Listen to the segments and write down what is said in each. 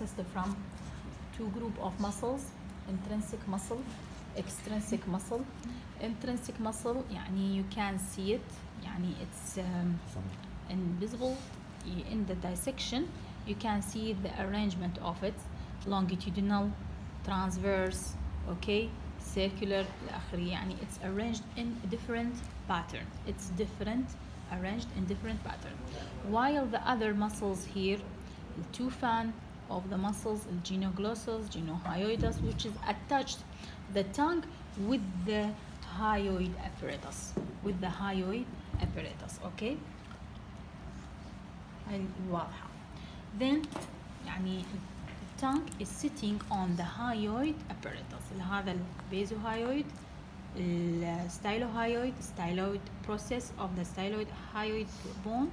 consists from two group of muscles intrinsic muscle extrinsic muscle intrinsic muscle يعني you can see it يعني it's um, invisible in the dissection you can see the arrangement of it longitudinal transverse okay circular الآخري يعني it's arranged in a different pattern it's different arranged in different pattern while the other muscles here the two fan of the muscles the genioglossus genohyoides which is attached the tongue with the hyoid apparatus with the hyoid apparatus okay هاي واضحة then يعني the tongue is sitting on the hyoid apparatus هذا البيزوهايويد الستايلوهايويد styloid process of the styloid hyoid bone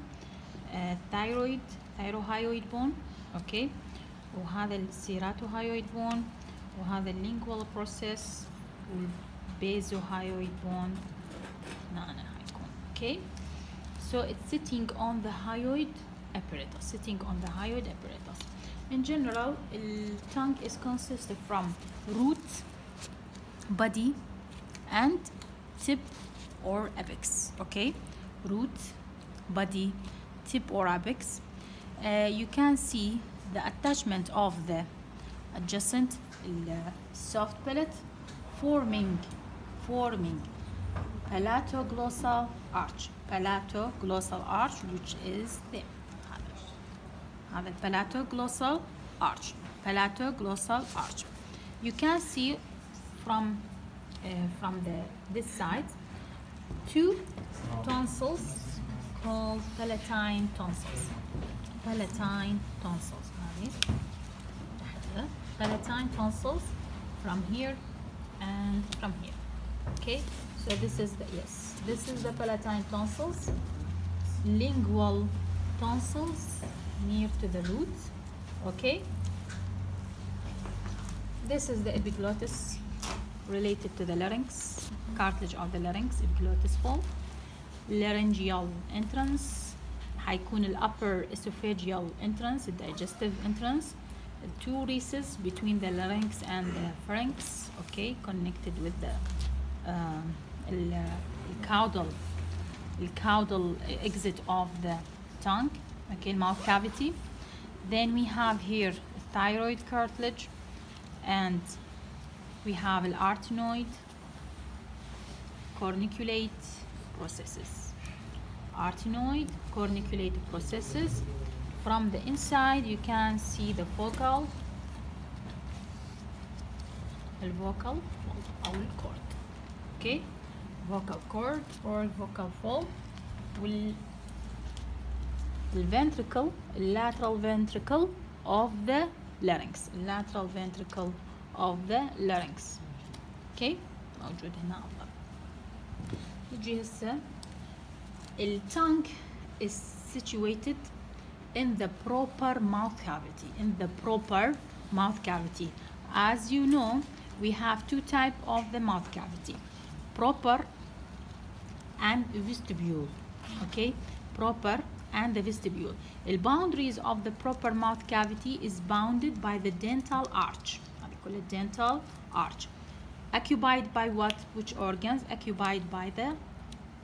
uh, thyroid thyrohyoid bone okay وهذا السيراتوهايويد bone وهذا lingual process والبيزوهايويد bone هنا هيكون okay so it's sitting on the hyoid apparatus sitting on the hyoid apparatus in general the tongue is consisted from root body and tip or apex okay root body tip or apex uh, you can see the attachment of the adjacent soft palate forming forming palatoglossal arch. Palatoglossal arch which is the have a palatoglossal arch. Palatoglossal arch. You can see from uh, from the this side two tonsils called palatine tonsils. Palatine tonsils right palatine tonsils from here and from here. Okay? So this is the yes. This is the palatine tonsils. Lingual tonsils near to the root. Okay? This is the epiglottis related to the larynx cartilage of the larynx epiglottis fold. Laryngeal entrance. حيكون upper esophageal entrance digestive entrance two recesses between the larynx and the pharynx okay connected with the uh, the uh, caudal exit of the tongue okay mouth cavity. Then we have here thyroid cartilage and we have the arytenoid corniculate processes arytenoid corniculated processes. From the inside, you can see the vocal, the vocal fold cord. Okay, vocal cord or vocal fold will the ventricle, lateral ventricle of the larynx, lateral ventricle of the larynx. Okay, موجود هنا أفضل. نجي هسه the tongue is situated in the proper mouth cavity, in the proper mouth cavity. As you know, we have two type of the mouth cavity, proper and vestibule, okay? Proper and the vestibule. The boundaries of the proper mouth cavity is bounded by the dental arch. We call it dental arch. Occupied by what? Which organs? Occupied by the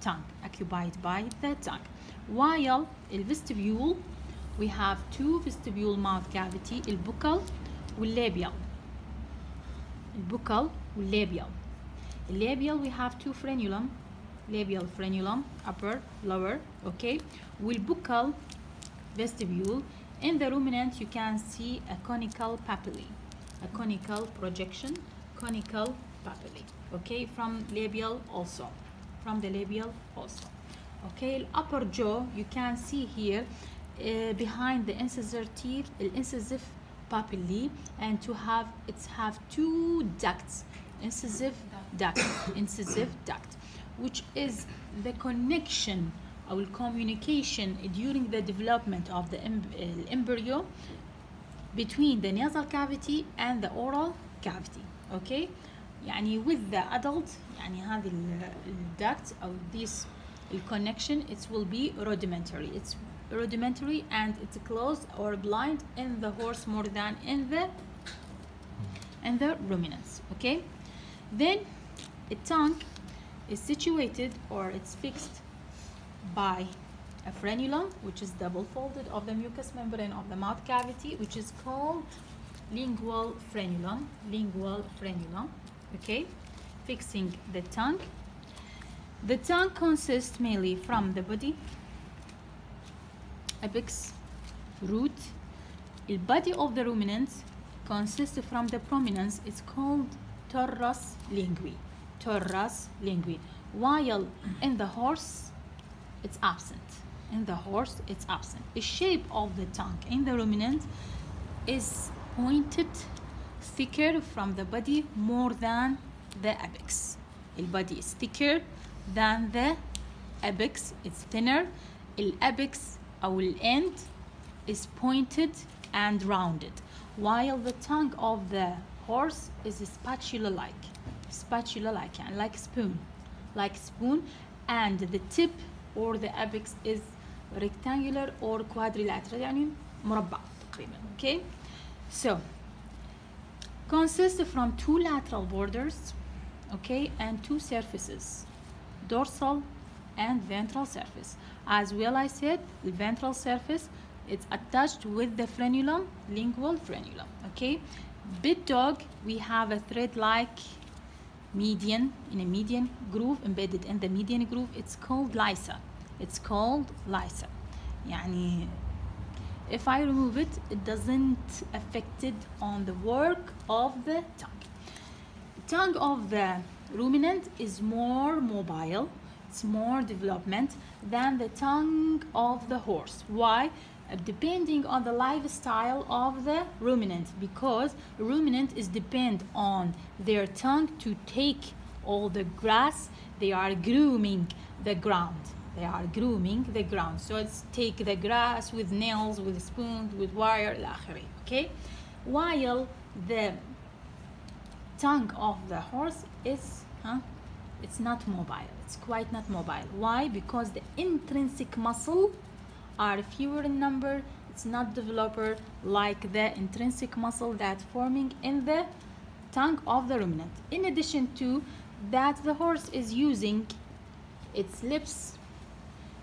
tongue occupied by the tongue while the vestibule we have two vestibule mouth cavity البوكال واللابيال البوكال واللابيال اللابيال we have two frenulum labial frenulum upper lower okay والbuccal vestibule in the ruminant you can see a conical papillae a conical projection conical papillae okay from labial also from the labial also okay upper jaw you can see here uh, behind the incisor teeth incisive papillae and to have it's have two ducts incisive duct incisive duct which is the connection or communication during the development of the uh, embryo between the nasal cavity and the oral cavity. Okay يعني with the adult يعني هذه ال- الduct أو this connection it will be rudimentary it's rudimentary and it's closed or blind in the horse more than in the in the ruminants okay then a tongue is situated or it's fixed by a frenulum which is double folded of the mucous membrane of the mouth cavity which is called lingual frenulum lingual frenulum okay fixing the tongue. The tongue consists mainly from the body apex root. The body of the ruminant consists from the prominence it's called torus linguae torus linguae while in the horse it's absent. In the horse it's absent. The shape of the tongue in the ruminant is pointed thicker from the body more than the apex the body is thicker than the apex it's thinner apex أو end is pointed and rounded while the tongue of the horse is spatula like spatula like يعني like spoon like spoon and the tip or the apex is rectangular or quadrilateral يعني مربع تقريبا okay so consists from two lateral borders okay and two surfaces dorsal and ventral surface. As well I said the ventral surface it's attached with the frenulum lingual frenulum okay? Bit dog we have a thread like median in a median groove embedded in the median groove it's called lyssa. It's called lyssa. يعني if I remove it it doesn't affect it on the work of the tongue. Tongue of the ruminant is more mobile it's more development than the tongue of the horse. Why? Uh, depending on the lifestyle of the ruminant because ruminant is depend on their tongue to take all the grass. They are grooming the ground they are grooming the ground. So it's take the grass with nails, with spoons, with wire, okay? While the tongue of the horse is, huh? It's not mobile. It's quite not mobile. Why? Because the intrinsic muscle are fewer in number. It's not developer like the intrinsic muscle that forming in the tongue of the ruminant. In addition to that, the horse is using its lips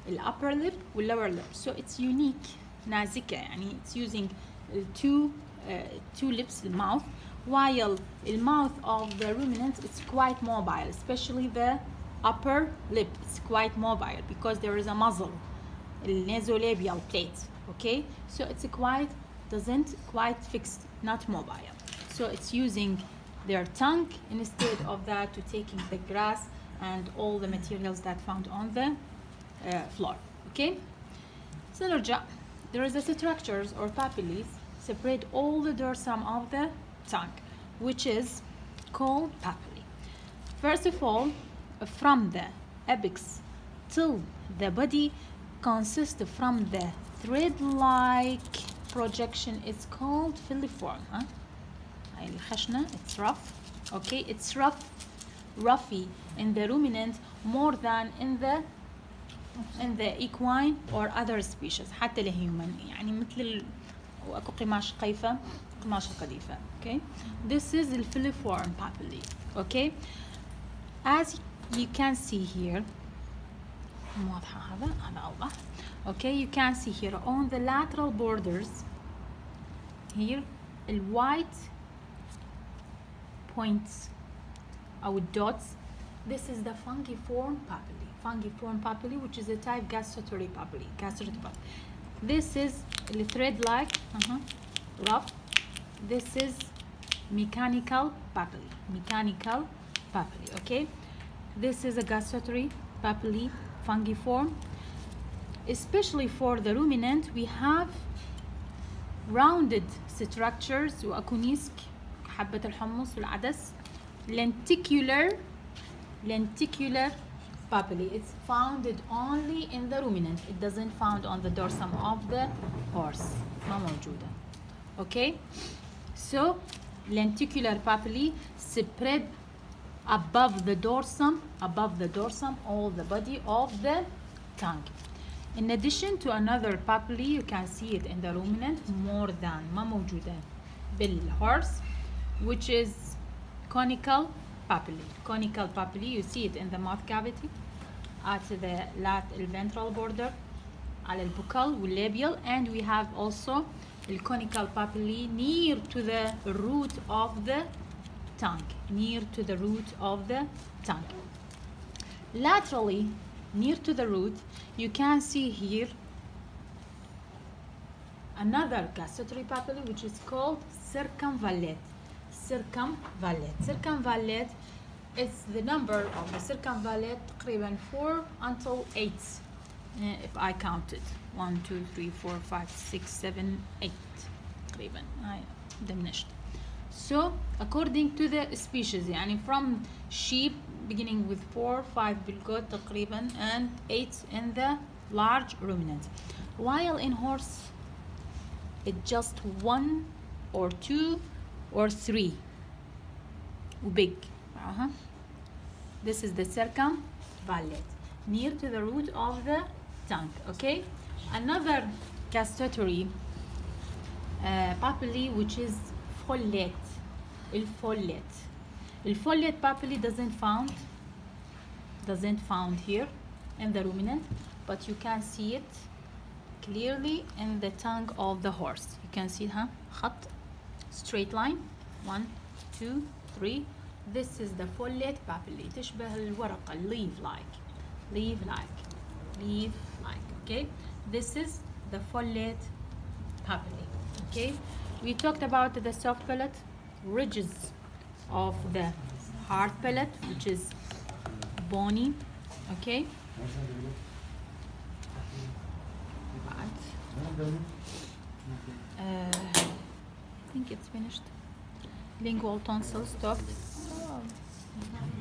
the upper lip and lower lip so it's unique نازكة يعني it's using uh, two uh, two lips the mouth while the mouth of the ruminant it's quite mobile especially the upper lip it's quite mobile because there is a muzzle nasolabial plate okay so it's quite doesn't quite fixed not mobile so it's using their tongue instead of that to taking the grass and all the materials that found on the uh, floor okay so نرجع there is a structures or papillae separate all the dorsum of the tongue which is called papillae first of all from the apex till the body consists from the thread-like projection it's called filiform huh? هاي الخشنة it's rough okay it's rough roughy in the ruminant more than in the in the equine or other species حتى الهيومن يعني مثل ال... واكو قماش قيفة قماش القديفة okay this is the filiform papillae okay as you can see here واضحة هذا هذا أوضح okay you can see here on the lateral borders here the white points أو dots this is the fungiform papillae. Fungiform papillae, which is a type gustatory papillae. Gastatory papillae. This is thread-like, uh -huh, rough. This is mechanical papillae. Mechanical papillae, okay? This is a gustatory papillae fungiform. Especially for the ruminant, we have rounded structures وأكونيسك حبة الحمص والعدس lenticular lenticular papillae it's founded only in the ruminant it doesn't found on the dorsum of the horse ما موجودة okay so lenticular papillae spread above the dorsum above the dorsum all the body of the tongue In addition to another papilla, you can see it in the ruminant more than ما موجودة بالhorse, which is conical papillae. Conical papillae, you see it in the mouth cavity, at the lat ventral border, على البكال والlabial, and we have also the conical papillae near to the root of the tongue, near to the root of the tongue. Laterally, near to the root, you can see here another gustatory papilla which is called circumvallate. Circumvallate. Circumvallate is the number of the circumvallate تقريبا 4 until 8 uh, if I counted 1 2 3 4 5 6 7 8 تقريبا I diminished so according to the species يعني from sheep beginning with 4 5 بالgoat تقريبا and 8 in the large ruminant while in horse it's just one or two or three big uh -huh. This is the circumvallate, near to the root of the tongue, okay? Another gustatory uh, papillae, which is follet, il follet. Il follet papillae doesn't found, doesn't found here in the ruminant, but you can see it clearly in the tongue of the horse. You can see, huh? Hot, straight line, one, two, three, this is the foliate papilla تشبه الورقة؟ Leaf like. Leaf like. Leaf like okay? This is the foliate papillae okay? We talked about the soft palate ridges of the hard palate which is bony okay? But, uh, I think it's finished. Lingual tonsil stopped Mm-hmm.